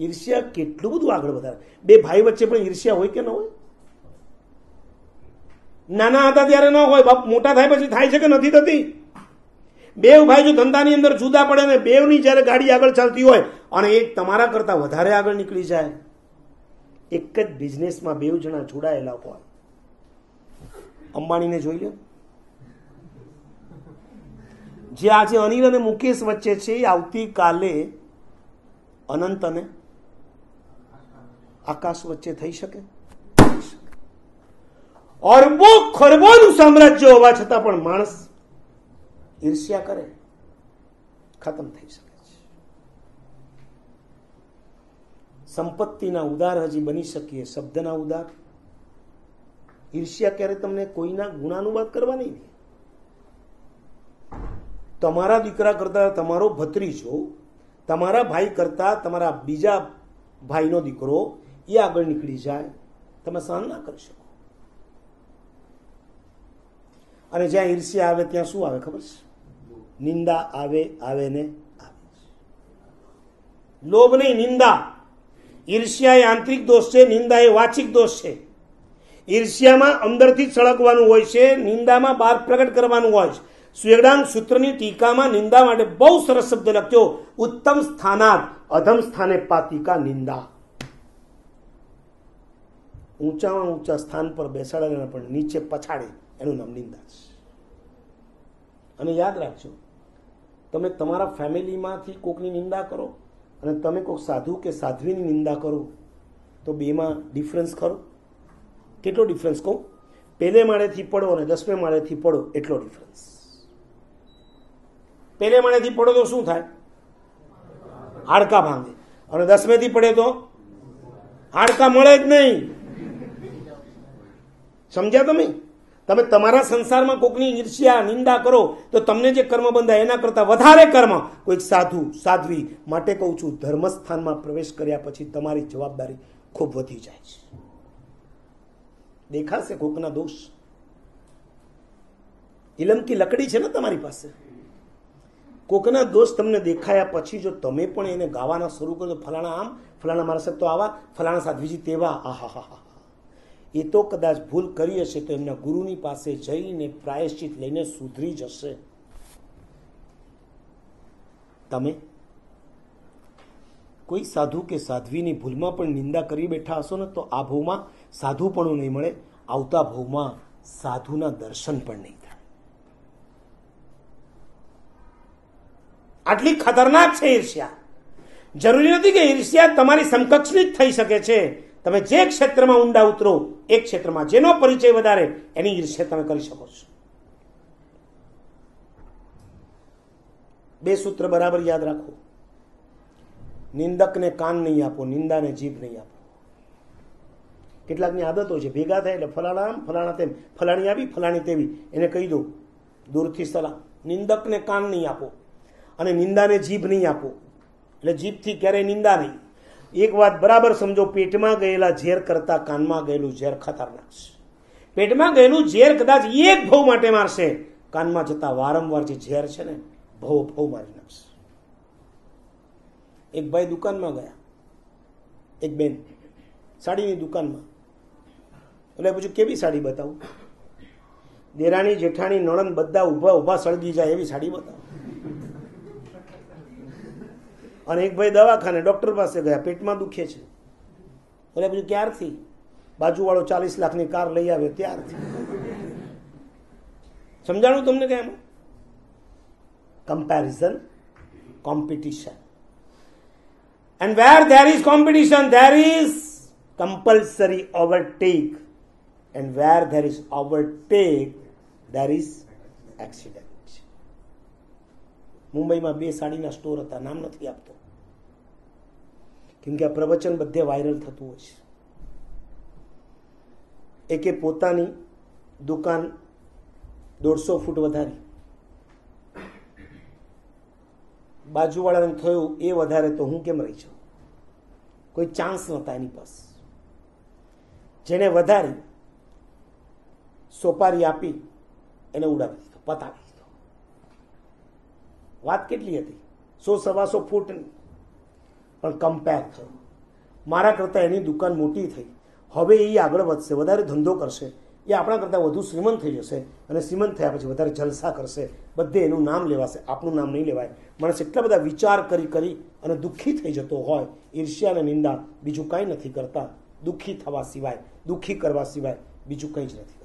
ઈર્ષ્યા કેટલું બધું આગળ વધારે. બે ભાઈ વચ્ચે પણ ઈર્ષ્યા હોય કે ન હોય? નાના હતા ત્યારે ન હોય, બાપ મોટા થાય પછી થાય છે કે નથી થતી? બેવ ભાઈ જો ધંધાની અંદર જુદા પડે ને બેવની જ્યારે ગાડી આગળ ચાલતી હોય, અને એક તમારા કરતા વધારે આગળ નીકળી જાય. એક જ બિઝનેસમાં બેવ જણા જોડાયેલા હોય. અંબાણીને જોઈ લો. જે આજે અનિલ અને મુકેશ વચ્ચે છે આવતીકાલે અનંત અને આકાશ વચ્ચે થઈ શકે? અરબો ખરબોનું સામ્રાજ્ય હોવા છતાં પણ માણસ ઈર્ષ્યા કરે, ખતમ થઈ શકે છે. સંપત્તિના ઉદાર હજી બની શકીએ, શબ્દના ઉદાર. ઈર્ષ્યા ક્યારે તમને કોઈના ગુણાનુવાદ કરવા નહીં તમારા દીકરા કરતા તમારો ભત્રીજો, તમારા ભાઈ કરતા તમારા બીજા ભાઈનો દીકરો એ આગળ નીકળી જાય, તમે સહન ના કરી શકો. અને જ્યાં ઈર્ષ્યા આવે, ત્યાં શું આવે ખબર છે? નિંદા આવે આવે ને આવે લોભ નહીં, નિંદા. ઈર્ષ્યા એ આંતરિક દોષ છે, નિંદા એ વાચિક દોષ છે. ઈર્ષ્યામાં અંદરથી સળગવાનું હોય છે, નિંદામાં બહાર પ્રગટ કરવાનું હોય છે. સ્વેગડાંગ સૂત્રની ટીકામાં નિંદા માટે બહુ સરસ શબ્દ લખ્યો, ઉત્તમ સ્થાનાત અધમ સ્થાને પાતિકા નિંદા. ઊંચામાં ઊંચા સ્થાન પર બેસાડેલા પણ નીચે પછાડે, એનું નામ નિંદા છે. અને યાદ રાખજો, તમે તમારા ફેમિલીમાંથી કોકની નિંદા કરો અને તમે કોઈક સાધુ કે સાધ્વીની નિંદા કરો, તો બેમાં ડિફરન્સ ખરો? કેટલો ડિફરન્સ કહું? પહેલે માળેથી પડો અને દસમે માળેથી પડો, એટલો ડિફરન્સ. પહેલે માળેથી પડો તો શું થાય? હાડકા ભાંગે. અને દસમેથી પડે તો? હાડકા મળે જ નહીં. સમજ્યા તમે? તમે તમારા સંસારમાં કોઈકની ઈર્ષ્યા નિંદા કરો, તો તમને જે કર્મ બંધાય એના કરતાં વધારે કર્મ કોઈક સાધુ, સાધ્વી માટે કહું છું, ધર્મસ્થાનમાં પ્રવેશ કર્યા પછી તમારી જવાબદારી ખૂબ વધી જાય છે. દેખાશે કોકના દોષ. ઇલમકી લકડી છે ને તમારી પાસે? કોકના દોષ તમને દેખાયા પછી જો તમે પણ એને ગાવાના શરૂ કરો, તો ફલાણા આમ, ફલાણા મારા સાહેબ તો આવા, ફલાણા સાધ્વીજી તેવા આહા હા હા એ તો કદાચ ભૂલ કરી હશે તો એમના ગુરુની પાસે જઈને પ્રાયશ્ચિત લઈને સુધરી જશે. તમે? કોઈ સાધુ કે સાધ્વીની ભૂલમાં પણ નિંદા કરી બેઠા હશો ને તો આ ભવમાં સાધુપણું નહીં મળે, આવતા ભવમાં સાધુના દર્શન પણ નહીં થાય. આટલી ખતરનાક છે ઈર્ષ્યા. જરૂરી નથી કે ઈર્ષ્યા તમારી સમકક્ષની જ થઈ શકે છે. તમે જે ક્ષેત્રમાં ઊંડા ઉતરો, એ ક્ષેત્રમાં જેનો પરિચય વધારે, એની ઈર્ષ્યા તમે કરી શકો છો. બે સૂત્ર બરાબર યાદ રાખો. નિંદકને કાન નહીં આપો, નિંદાને જીભ નહીં આપો. કેટલાકની આદતો છે, ભેગા થાય એટલે ફલાણા આમ, ફલાણા તેમ. ફલાણી આવી, ફલાણી તેવી. એને કહી દો દૂરથી સલાહ. નિંદકને કાન નહીં આપો અને નિંદાને જીભ નહીં આપો. એટલે જીભથી ક્યારેય નિંદા નહીં. એક વાત બરાબર સમજો, પેટમાં ગયેલા ઝેર કરતા કાનમાં ગયેલું ઝેર ખતરનાક છે. પેટમાં ગયેલું ઝેર કદાચ એક ભવ માટે મારશે, કાનમાં જતા વારંવાર જે ઝેર છે ને ભવ ભવ મારી નાખશે. એક ભાઈ દુકાનમાં ગયા. એક બેન, સાડીની દુકાનમાં. એટલે પૂછ્યું, કેવી સાડી બતાવું? દેરાણી, જેઠાણી, નણંદ બધા ઊભા ઊભા સળગી જાય એવી સાડી બતાવો. અને એક ભાઈ દવાખાને ડોક્ટર પાસે ગયા પેટમાં દુખે છે એટલે પૂછ્યું ક્યારથી બાજુવાળો ચાલીસ લાખની કાર લઈ આવ્યો ત્યારથી સમજાણું તમને કે એમાં comparison competition And where there is competition, there is compulsory overtake. And where there is overtake, there is accident. મુંબઈમાં બે સાડીના સ્ટોર હતા, નામ નથી આપતો. કેમ કે આ પ્રવચન બધે વાયરલ થતું હોય છે. એકે પોતાની દુકાન દોઢસો ફૂટ વધારી. બાજુવાળાને થયું એ વધારે તો હું કેમ રહી જાઉં? કોઈ ચાન્સ નહોતા એની પાસે. જેને વધારી, સોપારી આપી, એને ઉડાવી દીધો, પતાવી. વાત કેટલી હતી? સો સવાસો ફૂટની પણ કમ્પેર થયો મારા કરતાં એની દુકાન મોટી થઈ. હવે એ આગળ વધશે, વધારે ધંધો કરશે. એ આપણા કરતાં વધુ શ્રીમંત થઈ જશે અને શ્રીમંત થયા પછી વધારે જલસા કરશે. બધે એનું નામ લેવાશે. આપણું નામ નહીં લેવાય. માણસ એટલા બધા વિચાર કરી કરી અને દુઃખી થઈ જતો હોય. ઈર્ષ્યા અને નિંદા બીજું કાંઈ નથી કરતા. દુઃખી થવા સિવાય, દુઃખી કરવા સિવાય બીજું કંઈ જ નથી